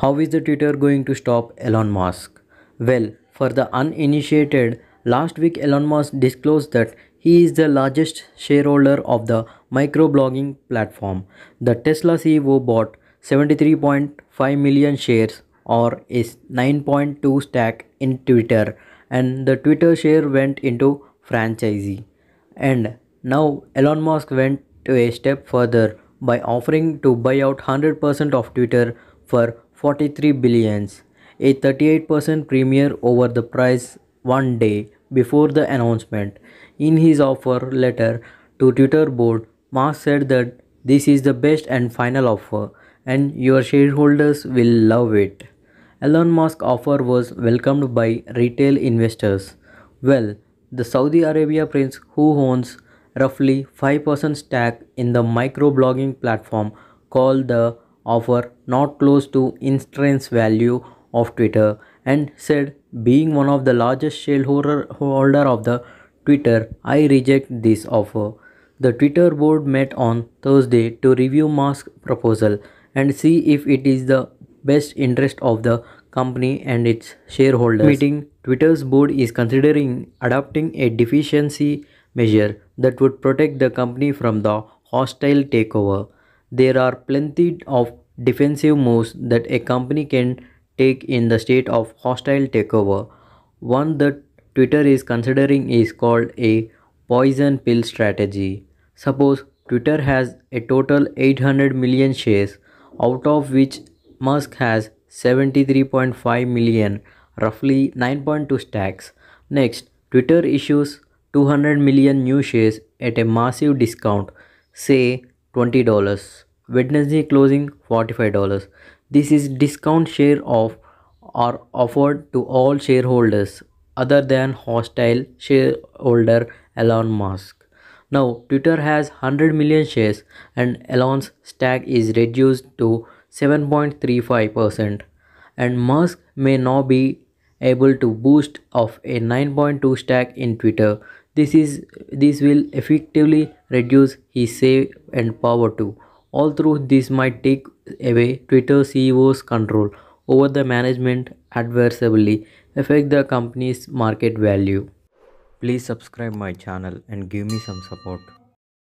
How is the Twitter going to stop Elon Musk? Well, for the uninitiated, last week Elon Musk disclosed that he is the largest shareholder of the microblogging platform. The Tesla CEO bought 73.5 million shares or is 9.2 stack in Twitter and the Twitter share went into franchisee. And now Elon Musk went to a step further by offering to buy out 100% of Twitter for 43 billions, a 38% premium over the price one day before the announcement. In his offer letter to Twitter board, Musk said that this is the best and final offer and your shareholders will love it. Elon Musk offer was welcomed by retail investors. Well, the Saudi Arabia prince who owns roughly 5% stake in the microblogging platform called the offer not close to instance value of Twitter and said being one of the largest shareholder of the Twitter I reject this offer. The Twitter board met on Thursday to review Musk's proposal and see if it is the best interest of the company and its shareholders. Meeting Twitter's board is considering adopting a deficiency measure that would protect the company from the hostile takeover. There are plenty of defensive moves that a company can take in the state of hostile takeover. One that Twitter is considering is called a poison pill strategy. Suppose Twitter has a total 800 million shares, out of which Musk has 73.5 million, roughly 9.2 stacks. Next, Twitter issues 200 million new shares at a massive discount, say $20. Wednesday closing $45. This is discount share of are offered to all shareholders other than hostile shareholder Elon Musk. Now Twitter has 100 million shares and Elon's stack is reduced to 7.35% and Musk may now be able to boost of a 9.2 stack in Twitter. This is this will effectively reduce his say and power too. Although this might take away Twitter CEO's control over the management adversely affect the company's market value. Please subscribe my channel and give me some support.